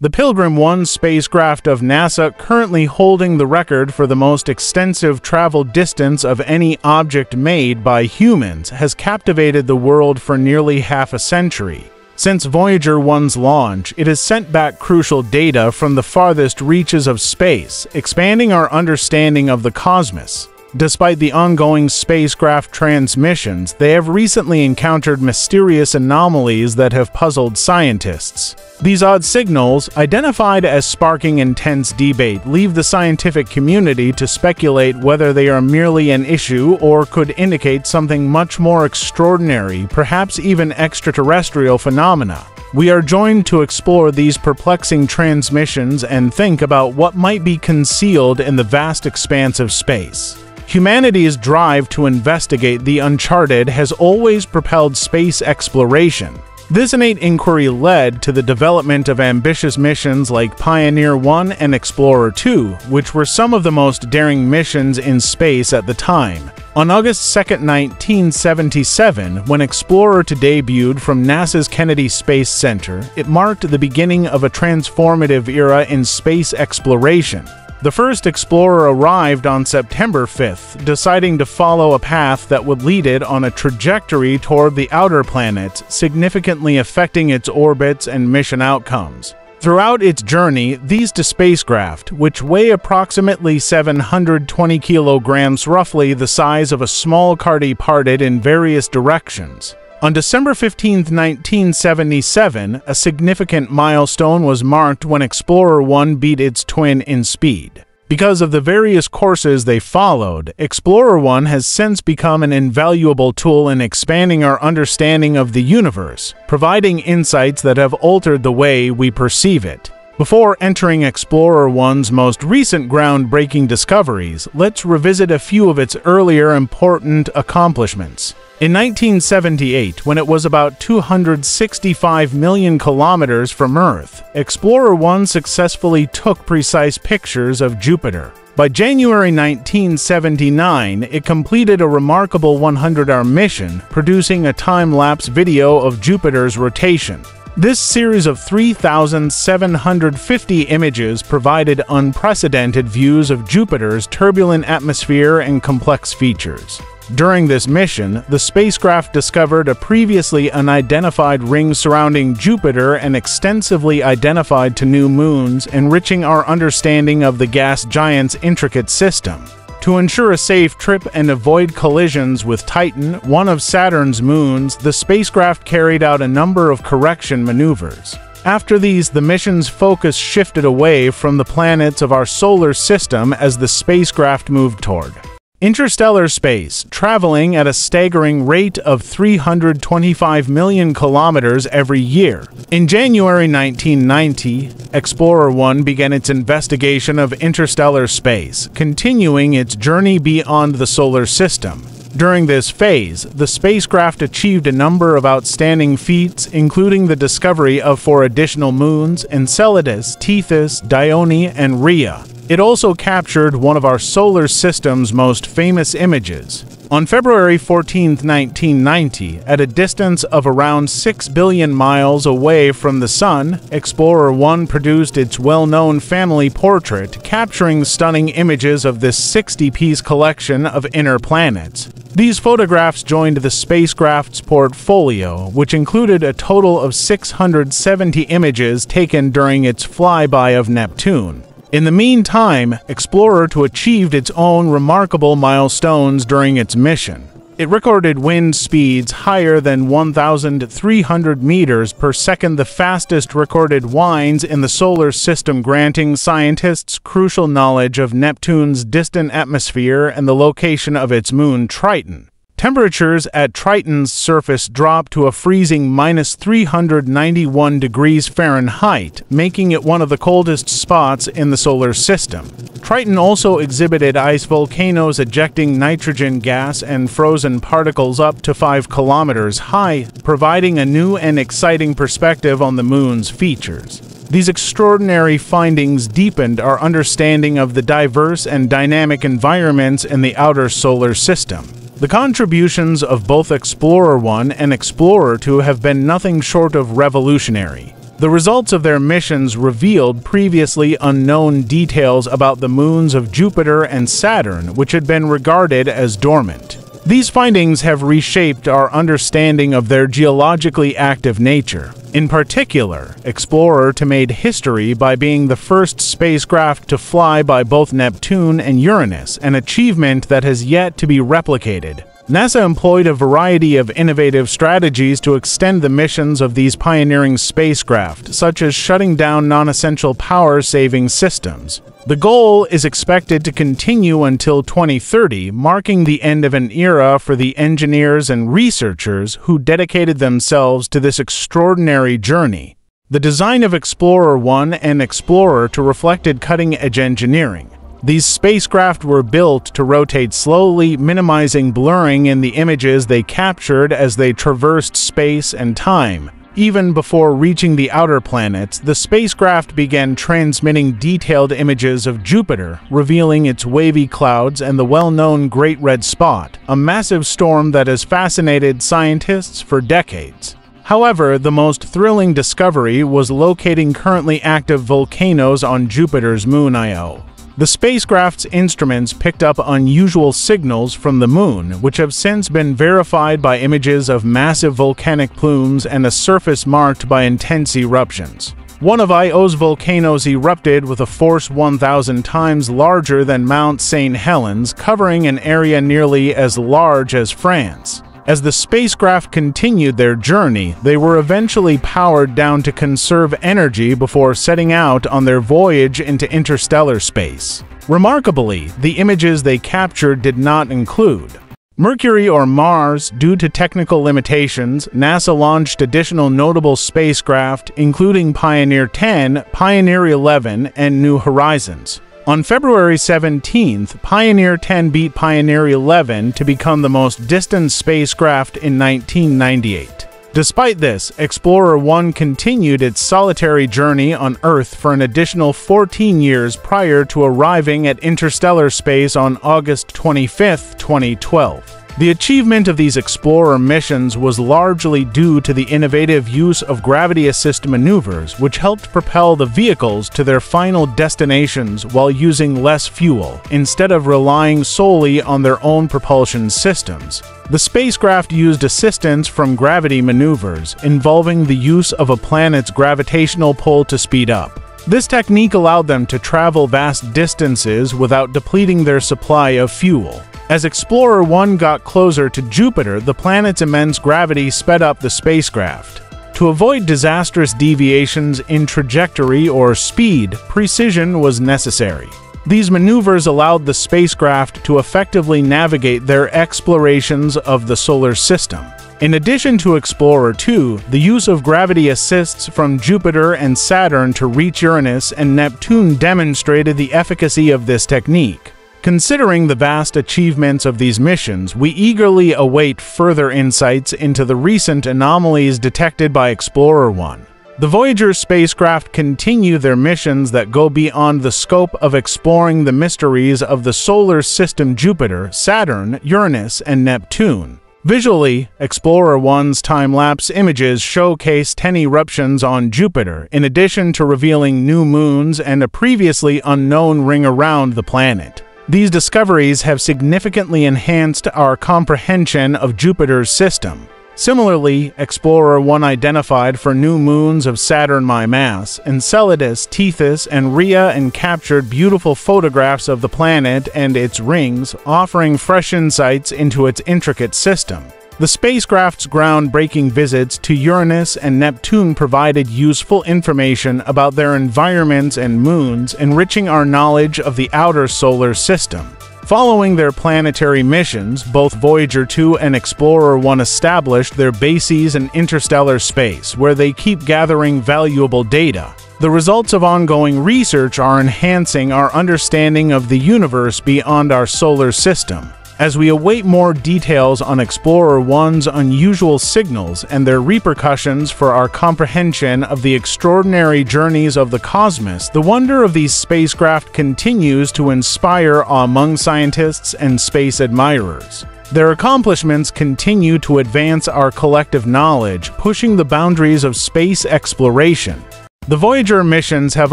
The Pilgrim 1 spacecraft of NASA, currently holding the record for the most extensive travel distance of any object made by humans, has captivated the world for nearly half a century. Since Voyager 1's launch, it has sent back crucial data from the farthest reaches of space, expanding our understanding of the cosmos. Despite the ongoing spacecraft transmissions, they have recently encountered mysterious anomalies that have puzzled scientists. These odd signals, identified as sparking intense debate, leave the scientific community to speculate whether they are merely an issue or could indicate something much more extraordinary, perhaps even extraterrestrial phenomena. We are joined to explore these perplexing transmissions and think about what might be concealed in the vast expanse of space. Humanity's drive to investigate the uncharted has always propelled space exploration. This innate inquiry led to the development of ambitious missions like Pioneer 1 and Explorer 2, which were some of the most daring missions in space at the time. On August 2, 1977, when Explorer 2 debuted from NASA's Kennedy Space Center, it marked the beginning of a transformative era in space exploration. The first explorer arrived on September 5th, deciding to follow a path that would lead it on a trajectory toward the outer planets, significantly affecting its orbits and mission outcomes. Throughout its journey, these two spacecraft, which weigh approximately 720 kilograms, roughly the size of a small car, departed in various directions. On December 15, 1977, a significant milestone was marked when Explorer 1 beat its twin in speed. Because of the various courses they followed, Explorer 1 has since become an invaluable tool in expanding our understanding of the universe, providing insights that have altered the way we perceive it. Before entering Explorer 1's most recent groundbreaking discoveries, let's revisit a few of its earlier important accomplishments. In 1978, when it was about 265 million kilometers from Earth, Explorer 1 successfully took precise pictures of Jupiter. By January 1979, it completed a remarkable 100 hour mission, producing a time lapse video of Jupiter's rotation. This series of 3,750 images provided unprecedented views of Jupiter's turbulent atmosphere and complex features. During this mission, the spacecraft discovered a previously unidentified ring surrounding Jupiter and extensively identified two new moons, enriching our understanding of the gas giant's intricate system. To ensure a safe trip and avoid collisions with Titan, one of Saturn's moons, the spacecraft carried out a number of correction maneuvers. After these, the mission's focus shifted away from the planets of our solar system as the spacecraft moved toward Interstellar space, traveling at a staggering rate of 325 million kilometers every year. In January 1990, Explorer 1 began its investigation of interstellar space, continuing its journey beyond the solar system. During this phase, the spacecraft achieved a number of outstanding feats, including the discovery of four additional moons Enceladus, Tethys, Dione, and Rhea. It also captured one of our solar system's most famous images. On February 14, 1990, at a distance of around 6 billion miles away from the Sun, Explorer 1 produced its well known family portrait, capturing stunning images of this 60 piece collection of inner planets. These photographs joined the spacecraft's portfolio, which included a total of 670 images taken during its flyby of Neptune. In the meantime, Explorer 2 achieved its own remarkable milestones during its mission. It recorded wind speeds higher than 1,300 meters per second, the fastest recorded winds in the solar system, granting scientists crucial knowledge of Neptune's distant atmosphere and the location of its moon Triton. Temperatures at Triton's surface dropped to a freezing minus 391 degrees Fahrenheit, making it one of the coldest spots in the solar system. Triton also exhibited ice volcanoes ejecting nitrogen gas and frozen particles up to 5 kilometers high, providing a new and exciting perspective on the moon's features. These extraordinary findings deepened our understanding of the diverse and dynamic environments in the outer solar system. The contributions of both Explorer 1 and Explorer 2 have been nothing short of revolutionary. The results of their missions revealed previously unknown details about the moons of Jupiter and Saturn, which had been regarded as dormant. These findings have reshaped our understanding of their geologically active nature. In particular, Explorer 2 made history by being the first spacecraft to fly by both Neptune and Uranus, an achievement that has yet to be replicated. NASA employed a variety of innovative strategies to extend the missions of these pioneering spacecraft, such as shutting down non essential power saving systems. The goal is expected to continue until 2030, marking the end of an era for the engineers and researchers who dedicated themselves to this extraordinary journey. The design of Explorer 1 and Explorer 2 reflected cutting edge engineering. These spacecraft were built to rotate slowly, minimizing blurring in the images they captured as they traversed space and time. Even before reaching the outer planets, the spacecraft began transmitting detailed images of Jupiter, revealing its wavy clouds and the well-known Great Red Spot, a massive storm that has fascinated scientists for decades. However, the most thrilling discovery was locating currently active volcanoes on Jupiter's moon Io. The spacecraft's instruments picked up unusual signals from the moon, which have since been verified by images of massive volcanic plumes and a surface marked by intense eruptions. One of Io's volcanoes erupted with a force 1,000 times larger than Mount St. Helens, covering an area nearly as large as France. As the spacecraft continued their journey, they were eventually powered down to conserve energy before setting out on their voyage into interstellar space. Remarkably, the images they captured did not include Mercury or Mars, due to technical limitations, NASA launched additional notable spacecraft, including Pioneer 10, Pioneer 11, and New Horizons. On February 17th, Pioneer 10 beat Pioneer 11 to become the most distant spacecraft in 1998. Despite this, Explorer 1 continued its solitary journey on Earth for an additional 14 years prior to arriving at interstellar space on August 25, 2012. The achievement of these Explorer missions was largely due to the innovative use of gravity assist maneuvers, which helped propel the vehicles to their final destinations while using less fuel, instead of relying solely on their own propulsion systems. The spacecraft used assistance from gravity maneuvers, involving the use of a planet's gravitational pull to speed up. This technique allowed them to travel vast distances without depleting their supply of fuel. As Explorer 1 got closer to Jupiter, the planet's immense gravity sped up the spacecraft. To avoid disastrous deviations in trajectory or speed, precision was necessary. These maneuvers allowed the spacecraft to effectively navigate their explorations of the solar system. In addition to Explorer 2, the use of gravity assists from Jupiter and Saturn to reach Uranus and Neptune demonstrated the efficacy of this technique. Considering the vast achievements of these missions, we eagerly await further insights into the recent anomalies detected by Explorer 1. The Voyager spacecraft continue their missions that go beyond the scope of exploring the mysteries of the solar system Jupiter, Saturn, Uranus, and Neptune. Visually, Explorer 1's time-lapse images showcase 10 eruptions on Jupiter, in addition to revealing new moons and a previously unknown ring around the planet. These discoveries have significantly enhanced our comprehension of Jupiter's system. Similarly, Explorer 1 identified for new moons of Saturn Mimas, Enceladus, Tethys, and Rhea and captured beautiful photographs of the planet and its rings, offering fresh insights into its intricate system. The spacecraft's groundbreaking visits to Uranus and Neptune provided useful information about their environments and moons, enriching our knowledge of the outer solar system. Following their planetary missions, both Voyager 2 and Explorer 1 established their bases in interstellar space, where they keep gathering valuable data. The results of ongoing research are enhancing our understanding of the universe beyond our solar system as we await more details on Explorer 1's unusual signals and their repercussions for our comprehension of the extraordinary journeys of the cosmos, the wonder of these spacecraft continues to inspire among scientists and space admirers. Their accomplishments continue to advance our collective knowledge, pushing the boundaries of space exploration. The Voyager missions have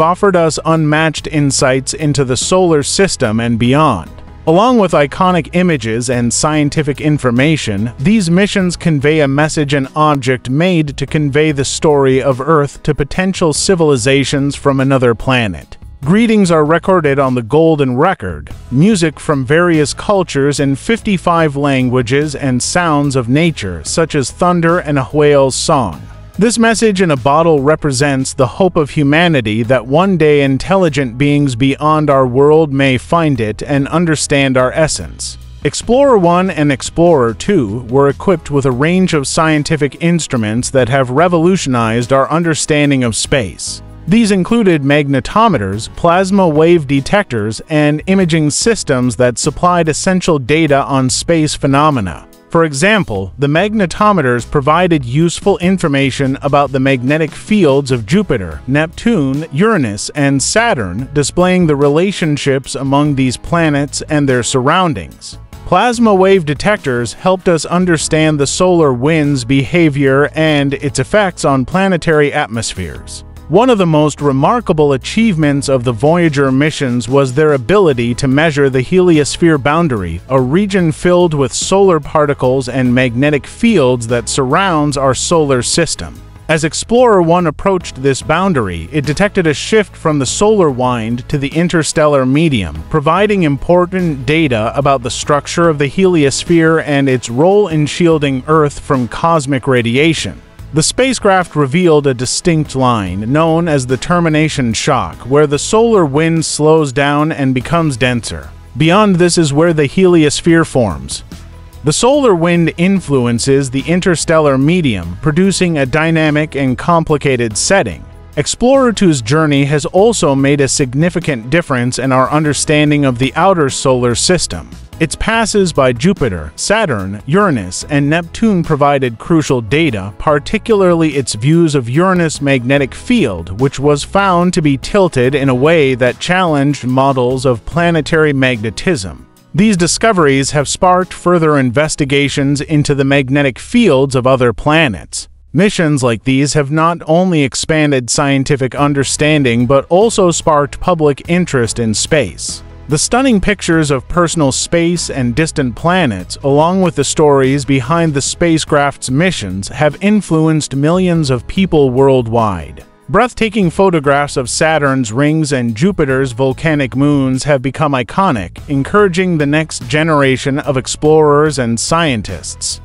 offered us unmatched insights into the solar system and beyond. Along with iconic images and scientific information, these missions convey a message and object made to convey the story of Earth to potential civilizations from another planet. Greetings are recorded on the Golden Record, music from various cultures in 55 languages and sounds of nature, such as thunder and a whale's song. This message in a bottle represents the hope of humanity that one day intelligent beings beyond our world may find it and understand our essence. Explorer 1 and Explorer 2 were equipped with a range of scientific instruments that have revolutionized our understanding of space. These included magnetometers, plasma wave detectors, and imaging systems that supplied essential data on space phenomena. For example, the magnetometers provided useful information about the magnetic fields of Jupiter, Neptune, Uranus, and Saturn, displaying the relationships among these planets and their surroundings. Plasma wave detectors helped us understand the solar wind's behavior and its effects on planetary atmospheres. One of the most remarkable achievements of the Voyager missions was their ability to measure the heliosphere boundary, a region filled with solar particles and magnetic fields that surrounds our solar system. As Explorer 1 approached this boundary, it detected a shift from the solar wind to the interstellar medium, providing important data about the structure of the heliosphere and its role in shielding Earth from cosmic radiation. The spacecraft revealed a distinct line, known as the termination shock, where the solar wind slows down and becomes denser. Beyond this is where the heliosphere forms. The solar wind influences the interstellar medium, producing a dynamic and complicated setting. Explorer 2's journey has also made a significant difference in our understanding of the outer solar system. Its passes by Jupiter, Saturn, Uranus, and Neptune provided crucial data, particularly its views of Uranus' magnetic field, which was found to be tilted in a way that challenged models of planetary magnetism. These discoveries have sparked further investigations into the magnetic fields of other planets. Missions like these have not only expanded scientific understanding but also sparked public interest in space. The stunning pictures of personal space and distant planets, along with the stories behind the spacecraft's missions, have influenced millions of people worldwide. Breathtaking photographs of Saturn's rings and Jupiter's volcanic moons have become iconic, encouraging the next generation of explorers and scientists.